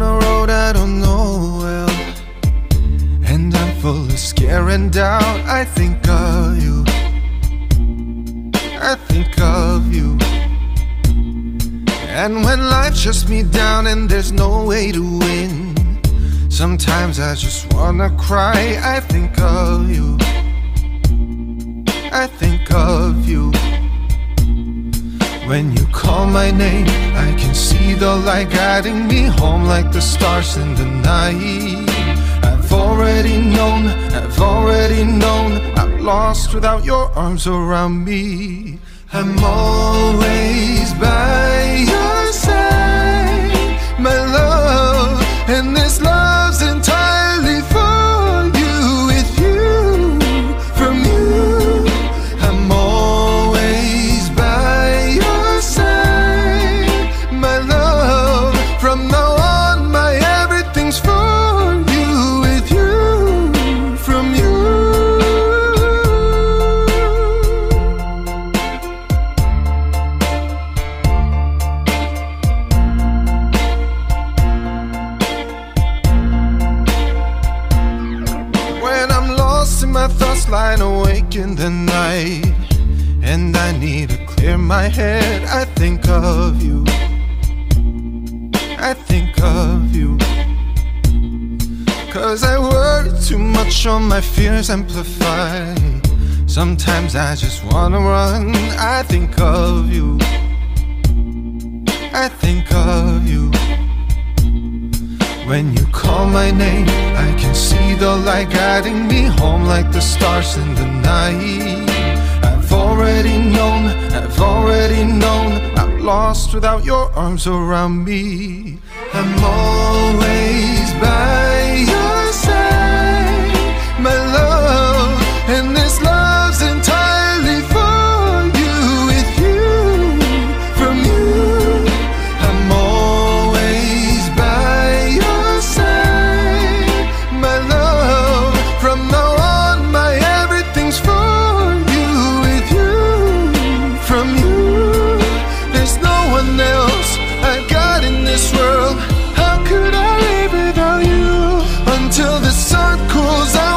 on a road I don't know well And I'm full of scare and doubt. I think of you. I think of you. And when life shuts me down and there's no way to win Sometimes I just wanna cry. I think of you. I think of you. When you call my name, I can see the light guiding me home like the stars in the night. I've already known, I've already known, I'm lost without your arms around me. I'm always by your side, my love, and this love's entirely for in the night, and I need to clear my head, I think of you. I think of you. Cause I worry too much on my fears amplify. Sometimes I just wanna run, I think of you. I think of you. When you call my name, I can see the light guiding me home like the stars in the night. I've already known, I've already known, I'm lost without your arms around me. I'm always by confusão.